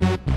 Bye.